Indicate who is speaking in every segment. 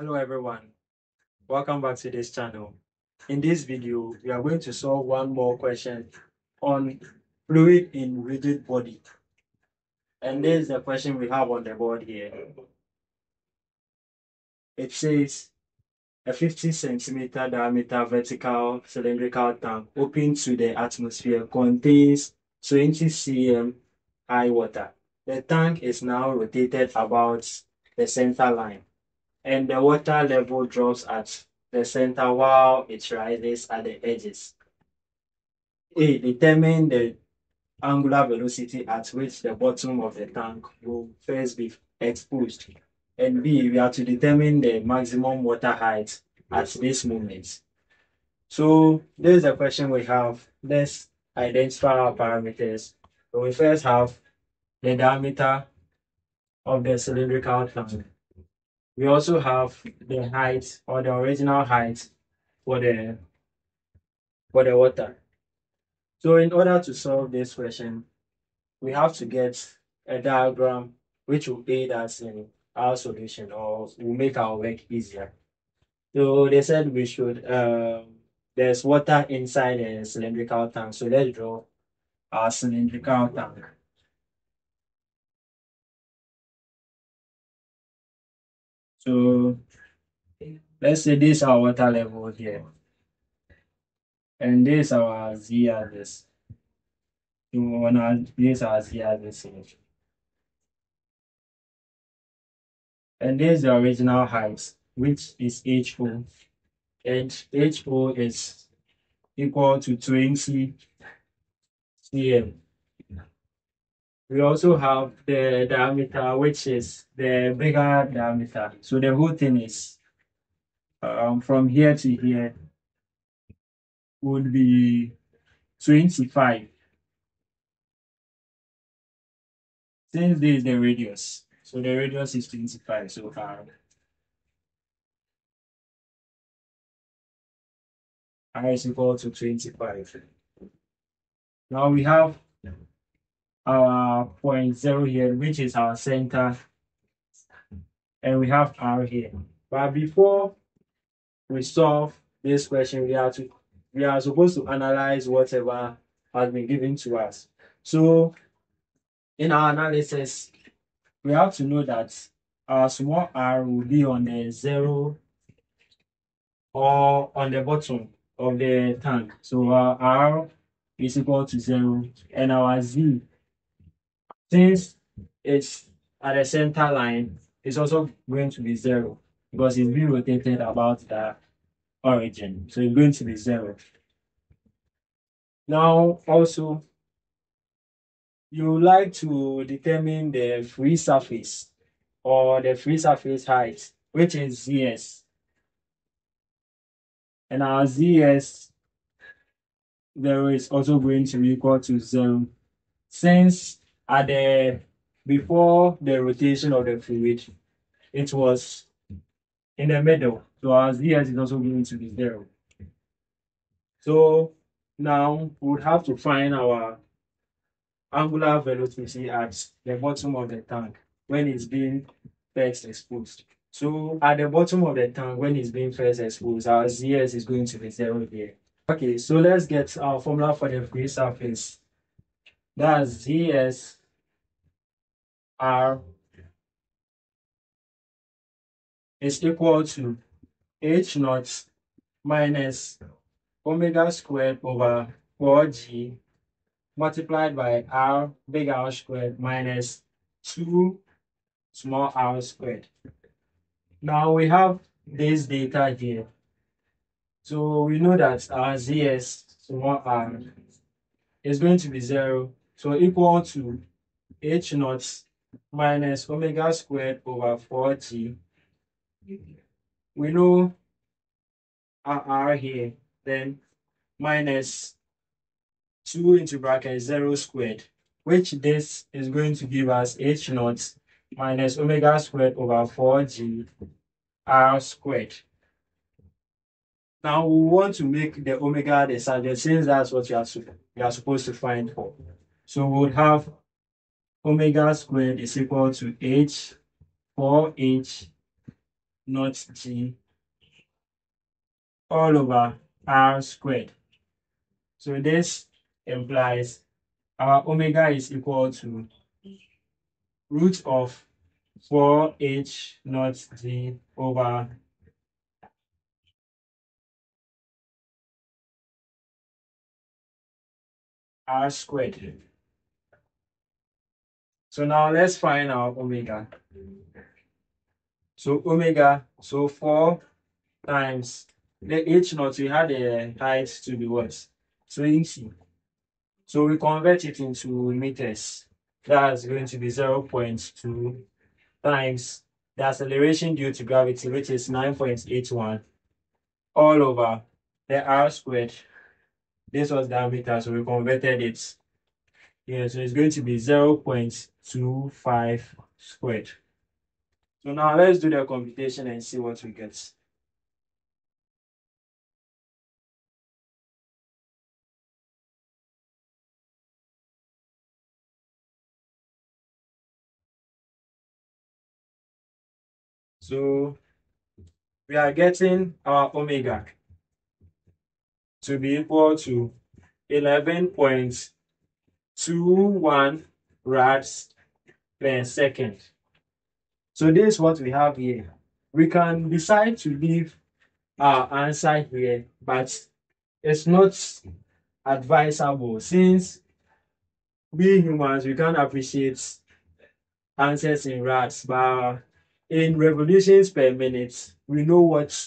Speaker 1: Hello everyone, welcome back to this channel. In this video, we are going to solve one more question on fluid in rigid body. And this is the question we have on the board here. It says a 50 centimeter diameter vertical cylindrical tank open to the atmosphere contains 20 cm high water. The tank is now rotated about the center line and the water level drops at the center while it rises at the edges. A. Determine the angular velocity at which the bottom of the tank will first be exposed. And B. We are to determine the maximum water height at this moment. So this is the question we have. Let's identify our parameters. So we first have the diameter of the cylindrical tank. We also have the height or the original height for the for the water. So in order to solve this question, we have to get a diagram which will aid us in our solution or will make our work easier. So they said we should um, there's water inside a cylindrical tank. So let's draw our cylindrical tank. So let's say this is our water level here. And this is our z axis. On our, this is our z axis here. And this is the original height, which is HO. And HO is equal to 20 cm. We also have the diameter, which is the bigger diameter. So the whole thing is um, from here to here would be 25. Since this is the radius, so the radius is 25, so R. R is equal to 25. Now we have our point zero here, which is our center, and we have R here. But before we solve this question, we are to we are supposed to analyze whatever has been given to us. So in our analysis, we have to know that our small r will be on the zero or on the bottom of the tank. So our r is equal to zero and our z since it's at the center line, it's also going to be zero because it's being rotated about the origin. So it's going to be zero. Now, also, you like to determine the free surface or the free surface height, which is ZS. And our ZS, there is also going to be equal to zero since at the before the rotation of the fluid, it was in the middle. So our ZS is also going to be zero. So now we would have to find our angular velocity at the bottom of the tank when it's being first exposed. So at the bottom of the tank, when it's being first exposed, our ZS is going to be zero here. Okay, so let's get our formula for the free surface. That's ZS R is equal to H naught minus omega squared over 4g multiplied by r big R squared minus 2 small r squared. Now we have this data here. So we know that our ZS small r is going to be 0. So equal to H naught minus omega squared over 4t. We know r here, then minus 2 into bracket 0 squared, which this is going to give us h naught minus omega squared over 4g r squared. Now we want to make the omega the subject since that's what you are, you are supposed to find for. So we would have omega squared is equal to h 4h naught g all over r squared. So this implies our omega is equal to root of 4h naught g over r squared. So now let's find our omega. So omega, so 4 times the h naught, we had the height to be what? 20. So we convert it into meters. That's going to be 0 0.2 times the acceleration due to gravity, which is 9.81, all over the r squared. This was diameter, so we converted it here. So it's going to be 0 0.25 squared. So now let's do the computation and see what we get. So we are getting our omega to be equal to 11.21 rads per second. So this is what we have here. We can decide to leave our answer here, but it's not advisable since we humans, we can't appreciate answers in rads, but in revolutions per minute, we know what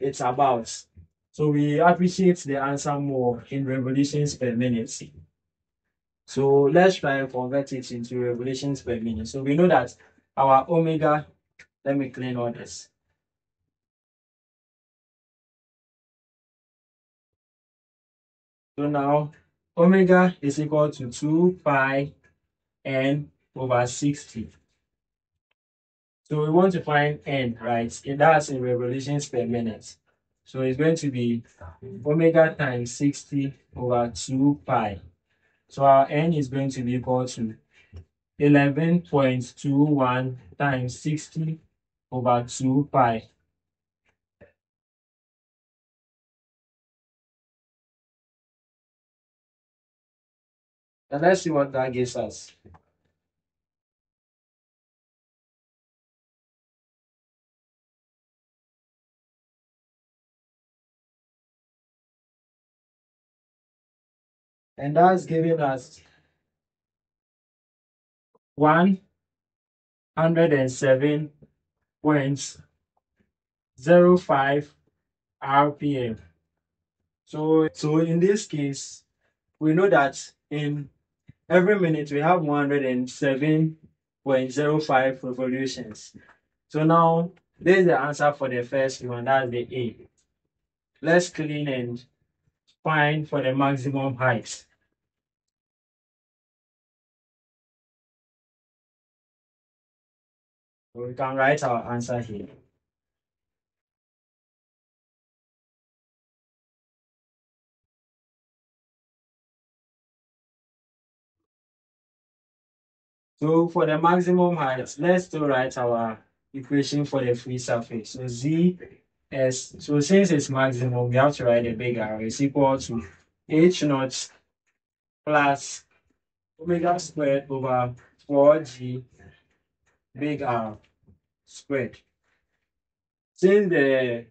Speaker 1: it's about. So we appreciate the answer more in revolutions per minute. So let's try and convert it into revolutions per minute. So we know that our omega, let me clean all this. So now omega is equal to 2 pi n over 60. So we want to find n, right? And that's in revolutions per minute. So it's going to be omega times 60 over 2 pi. So our n is going to be equal to 11.21 times 60 over 2 pi. And let's see what that gives us. And that's giving us 107.05 RPM. So, so in this case, we know that in every minute we have 107.05 revolutions. So now, this is the answer for the first one, that's the A. Let's clean and find for the maximum height. we can write our answer here. So for the maximum height, let's still write our equation for the free surface. So z s, so since it's maximum, we have to write a big R is equal to h naught plus omega squared over 4g big R squared. Since the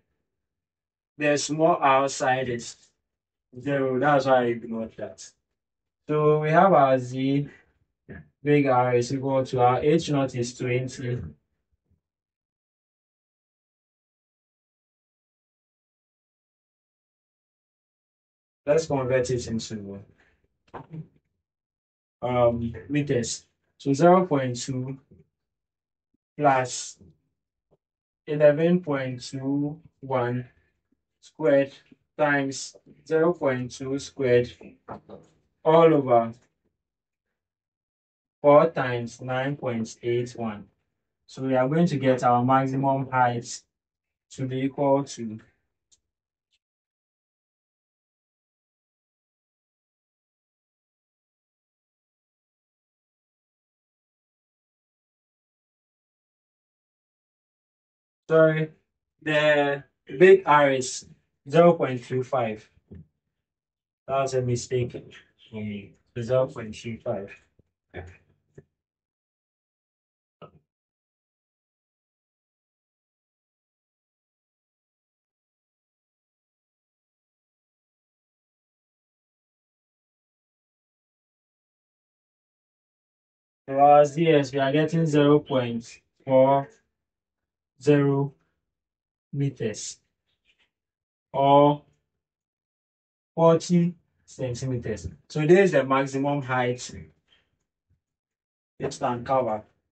Speaker 1: the small r side is zero, that's why I ignored that. So we have our z big R is equal to our h naught is 20. Let's convert it into um, meters. So 0 0.2 plus 11.21 squared times 0 0.2 squared all over 4 times 9.81. So we are going to get our maximum height to be equal to Sorry, the big R is 0.25. That was a mistake. Mm, 0.25. Whereas yes, we are getting 0.40 meters or 40 centimeters. So this is the maximum height it can cover.